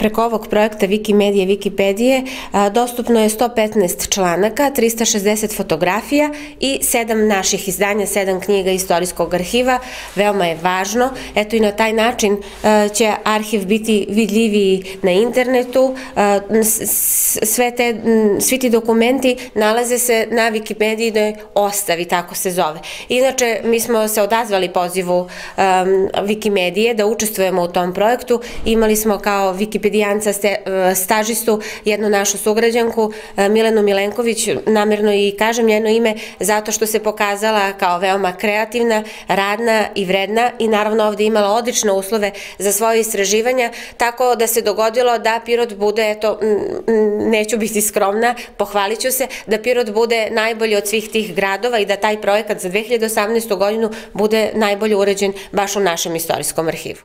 Preko ovog projekta Wikimedia Wikipedije dostupno je 115 članaka, 360 fotografija i 7 naših izdanja, 7 knjiga istorijskog arhiva. Veoma je važno. Eto i na taj način će arhiv biti vidljiviji na internetu. Sve te, svi ti dokumenti nalaze se na Wikipediji ostavi, tako se zove. Inače, mi smo se odazvali pozivu Wikimedije da učestvujemo u tom projektu. Imali smo kao Wikipedia ortopedijanca, e, stažistu, jednu našu sugrađanku, e, Milenu Milenković, namerno i kažem njeno ime, zato što se pokazala kao veoma kreativna, radna i vredna i naravno ovde imala odlične uslove za svoje istraživanja, tako da se dogodilo da Pirot bude, eto, neću biti skromna, pohvalit ću se, da Pirot bude najbolji od svih tih gradova i da taj projekat za 2018. godinu bude najbolje uređen baš u našem istorijskom arhivu.